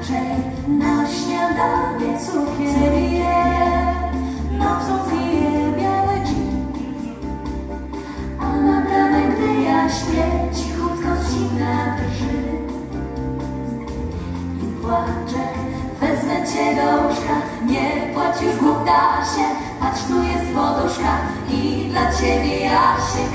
Inaczej na śniadanie cukier je, nocą pije białe dżin. A nad ranem, gdy ja śpię, cichutko zimna drży. I płaczę, wezmę cię do łóżka, nie płacz już się, patrz tu jest poduszka i dla ciebie Jasiek,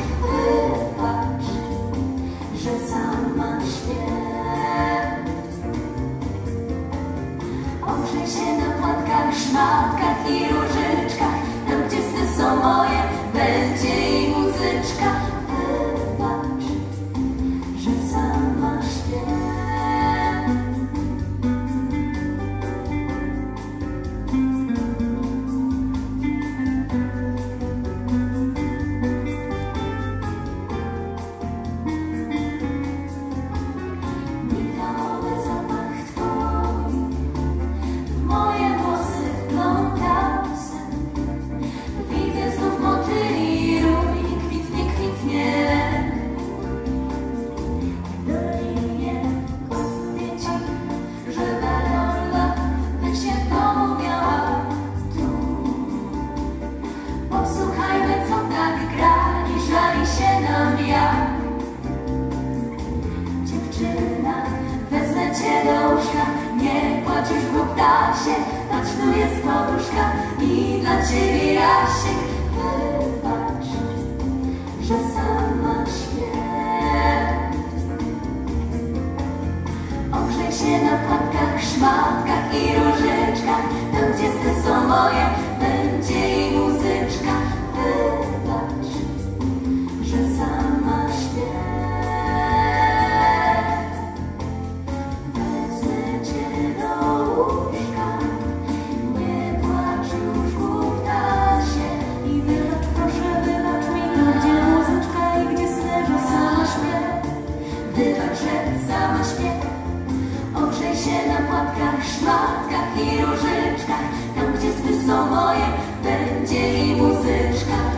cię do łóżka, nie płacz już w się, patrz tu jest poduszka i dla ciebie Jasiek, wybacz, że sama śpię. Ogrzej się na płatkach, szmatkach i różyczkach, tam gdzie sny są moje, będzie i Wybacz, że sama śpię. Ogrzej się na płatkach, szmatkach i różyczkach, tam gdzie sny są moje, będzie i muzyczka.